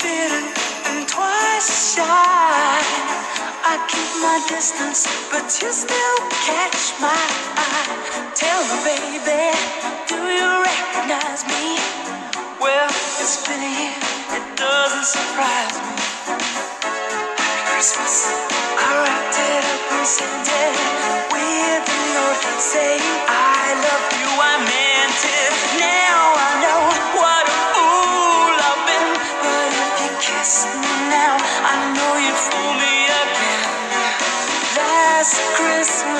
forbidden and twice shy. I keep my distance, but you still catch my eye. Tell me, baby, do you recognize me? Well, it's been a year, it doesn't surprise me. Happy Christmas. I wrapped it up and sent it with a note saying.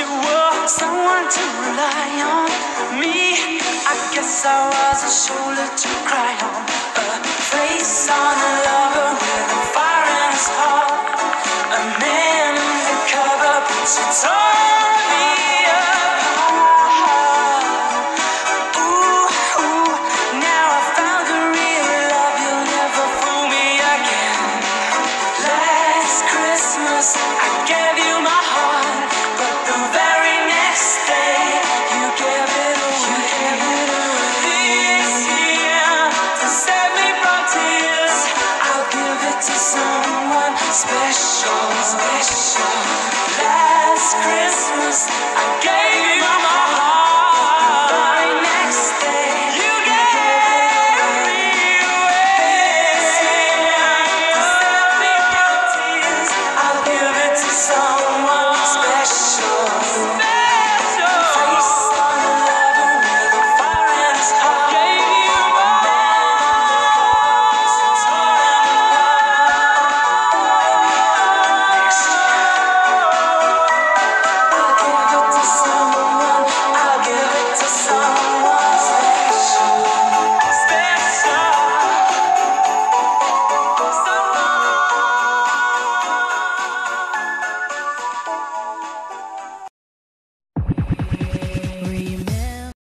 you were someone to rely on. Me, I guess I was a shoulder to cry. special, special. Last Christmas, I gave you my heart.